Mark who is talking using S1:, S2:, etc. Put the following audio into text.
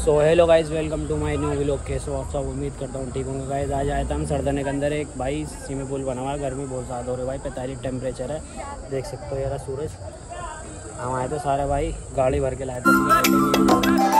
S1: So hello guys welcome to my new vlog के। So आप सब उम्मीद करता हूँ ठीक होंगे। गाइस आज आया था हम सरदने के अंदर एक भाई स्विमिंग पूल बना हुआ है। गर्मी बहुत ज़्यादा हो रही है भाई, पैंतालीस टेम्परेचर है। देख सकते हो यार सूरज। हम आए थे सारे भाई, गाड़ी भर के लाए थे।